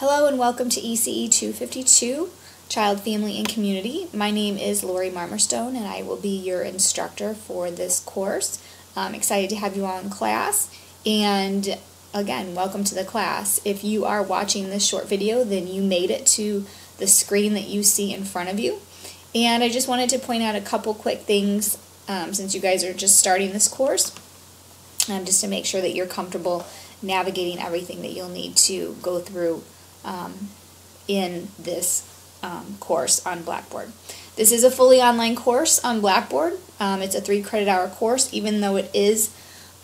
Hello and welcome to ECE 252, Child, Family, and Community. My name is Lauri Marmorstone and I will be your instructor for this course. I'm excited to have you on class and again, welcome to the class. If you are watching this short video, then you made it to the screen that you see in front of you. And I just wanted to point out a couple quick things um, since you guys are just starting this course, um, just to make sure that you're comfortable navigating everything that you'll need to go through um, in this um, course on Blackboard. This is a fully online course on Blackboard. Um, it's a three credit hour course. Even though it is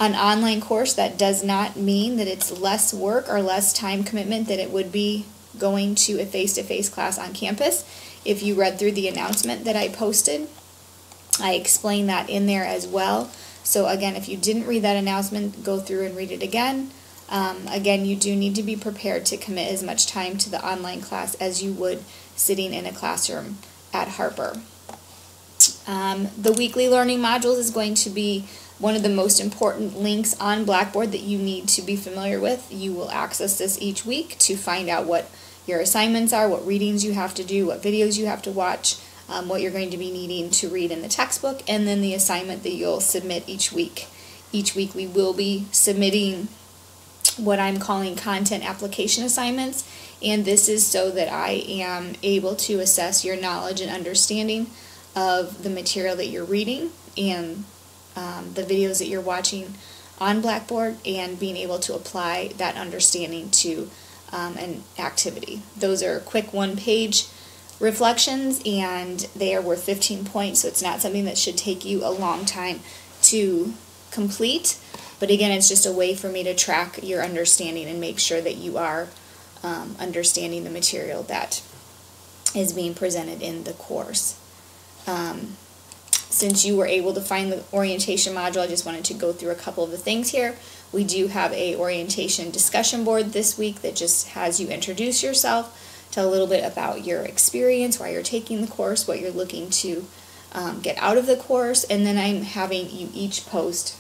an online course, that does not mean that it's less work or less time commitment than it would be going to a face-to-face -face class on campus. If you read through the announcement that I posted, I explained that in there as well. So again, if you didn't read that announcement, go through and read it again. Um, again, you do need to be prepared to commit as much time to the online class as you would sitting in a classroom at Harper. Um, the weekly learning modules is going to be one of the most important links on Blackboard that you need to be familiar with. You will access this each week to find out what your assignments are, what readings you have to do, what videos you have to watch, um, what you're going to be needing to read in the textbook, and then the assignment that you'll submit each week. Each week we will be submitting what I'm calling content application assignments, and this is so that I am able to assess your knowledge and understanding of the material that you're reading and um, the videos that you're watching on Blackboard and being able to apply that understanding to um, an activity. Those are quick one page reflections and they are worth 15 points, so it's not something that should take you a long time to complete. But again, it's just a way for me to track your understanding and make sure that you are um, understanding the material that is being presented in the course. Um, since you were able to find the orientation module, I just wanted to go through a couple of the things here. We do have a orientation discussion board this week that just has you introduce yourself, tell a little bit about your experience, why you're taking the course, what you're looking to um, get out of the course, and then I'm having you each post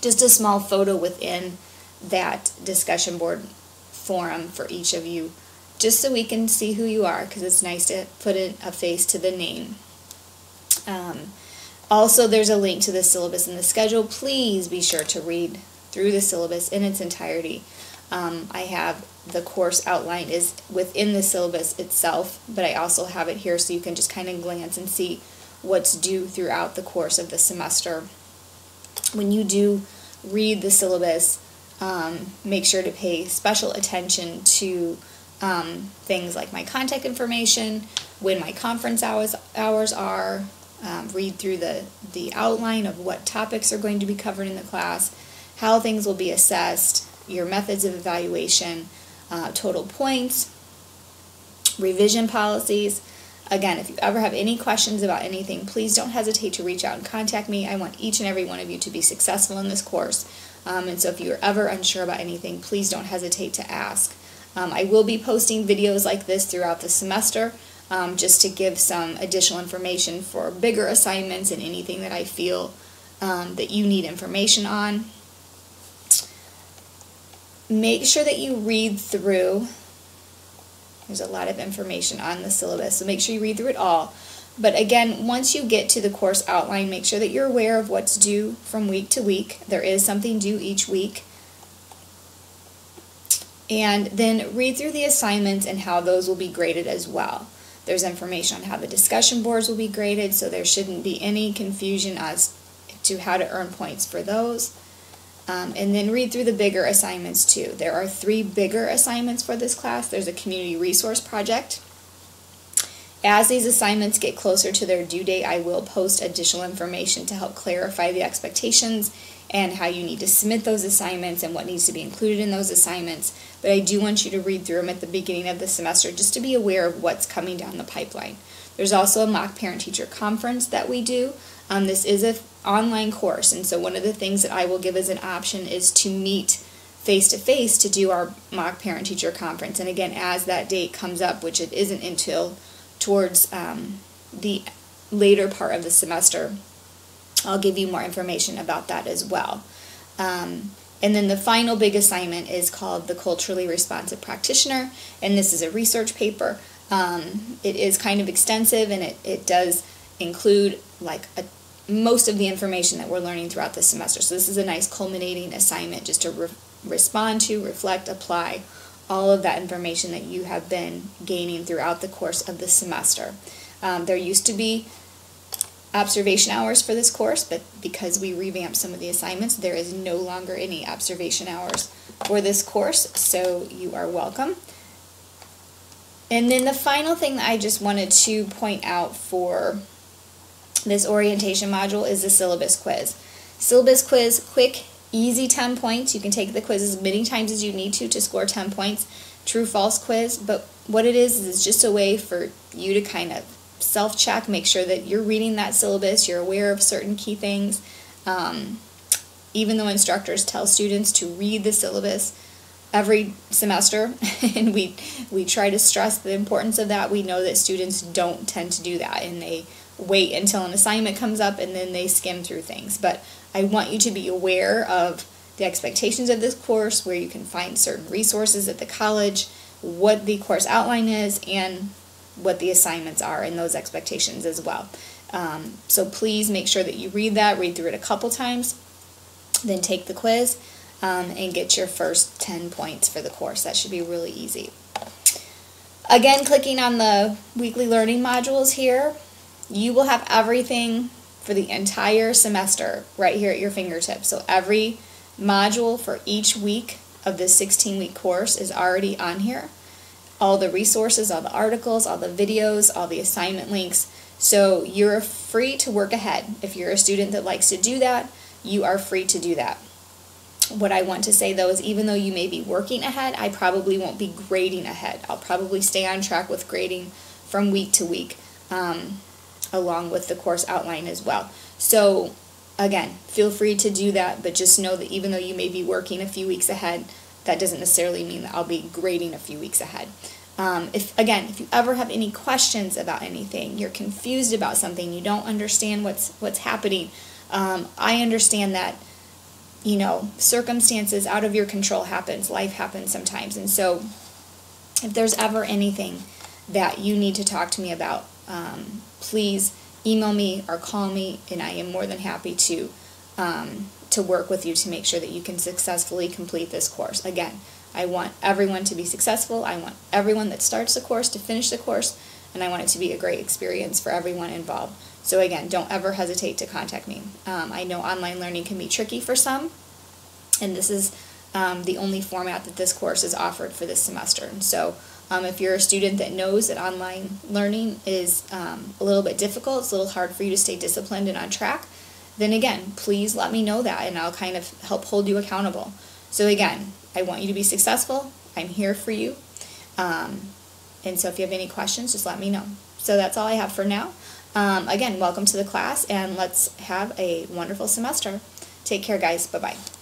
just a small photo within that discussion board forum for each of you just so we can see who you are because it's nice to put a face to the name. Um, also, there's a link to the syllabus and the schedule. Please be sure to read through the syllabus in its entirety. Um, I have the course outline is within the syllabus itself, but I also have it here so you can just kind of glance and see what's due throughout the course of the semester when you do read the syllabus, um, make sure to pay special attention to um, things like my contact information, when my conference hours, hours are, um, read through the, the outline of what topics are going to be covered in the class, how things will be assessed, your methods of evaluation, uh, total points, revision policies, Again, if you ever have any questions about anything, please don't hesitate to reach out and contact me. I want each and every one of you to be successful in this course. Um, and so if you're ever unsure about anything, please don't hesitate to ask. Um, I will be posting videos like this throughout the semester um, just to give some additional information for bigger assignments and anything that I feel um, that you need information on. Make sure that you read through there's a lot of information on the syllabus, so make sure you read through it all. But again, once you get to the course outline, make sure that you're aware of what's due from week to week. There is something due each week. And then read through the assignments and how those will be graded as well. There's information on how the discussion boards will be graded, so there shouldn't be any confusion as to how to earn points for those. Um, and then read through the bigger assignments too. There are three bigger assignments for this class. There's a community resource project. As these assignments get closer to their due date, I will post additional information to help clarify the expectations and how you need to submit those assignments and what needs to be included in those assignments. But I do want you to read through them at the beginning of the semester just to be aware of what's coming down the pipeline. There's also a mock parent-teacher conference that we do. Um, this is an online course, and so one of the things that I will give as an option is to meet face-to-face -to, do our mock parent-teacher conference. And again, as that date comes up, which it isn't until towards um, the later part of the semester, I'll give you more information about that as well. Um, And then the final big assignment is called the Culturally Responsive Practitioner, and this is a research paper. Um, it is kind of extensive and it, it does include like a, most of the information that we're learning throughout this semester. So this is a nice culminating assignment just to re- respond to, reflect, apply all of that information that you have been gaining throughout the course of the semester. Um, there used to be observation hours for this course, but because we revamped some of the assignments, there is no longer any observation hours for this course, so you are welcome. And then the final thing that I just wanted to point out for this orientation module is the syllabus quiz. Syllabus quiz, quick, easy 10 points. You can take the quiz as many times as you need to to score 10 points. True false quiz, but what it is is just a way for you to kind of self check, make sure that you're reading that syllabus, you're aware of certain key things. Um, even though instructors tell students to read the syllabus every semester, and we we try to stress the importance of that, we know that students don't tend to do that, and they wait until an assignment comes up and then they skim through things. But I want you to be aware of the expectations of this course, where you can find certain resources at the college, what the course outline is, and what the assignments are and those expectations as well. Um, so please make sure that you read that, read through it a couple times, then take the quiz um, and get your first 10 points for the course. That should be really easy. Again, clicking on the weekly learning modules here, you will have everything for the entire semester right here at your fingertips. So every module for each week of this 16 week course is already on here all the resources, all the articles, all the videos, all the assignment links. So you're free to work ahead. If you're a student that likes to do that, you are free to do that. What I want to say though is even though you may be working ahead, I probably won't be grading ahead. I'll probably stay on track with grading from week to week, um, along with the course outline as well. So again, feel free to do that, but just know that even though you may be working a few weeks ahead, that doesn't necessarily mean that I'll be grading a few weeks ahead. Um, if again, if you ever have any questions about anything, you're confused about something, you don't understand what's what's happening, um, I understand that you know circumstances out of your control happens, life happens sometimes, and so if there's ever anything that you need to talk to me about, um, please email me or call me, and I am more than happy to um, to work with you to make sure that you can successfully complete this course. Again, I want everyone to be successful. I want everyone that starts the course to finish the course, and I want it to be a great experience for everyone involved. So again, don't ever hesitate to contact me. Um, I know online learning can be tricky for some, and this is um, the only format that this course is offered for this semester. So um, if you're a student that knows that online learning is um, a little bit difficult, it's a little hard for you to stay disciplined and on track, then again, please let me know that and I'll kind of help hold you accountable. So again, I want you to be successful. I'm here for you. Um, and so if you have any questions, just let me know. So that's all I have for now. Um, again, welcome to the class and let's have a wonderful semester. Take care, guys. Bye bye.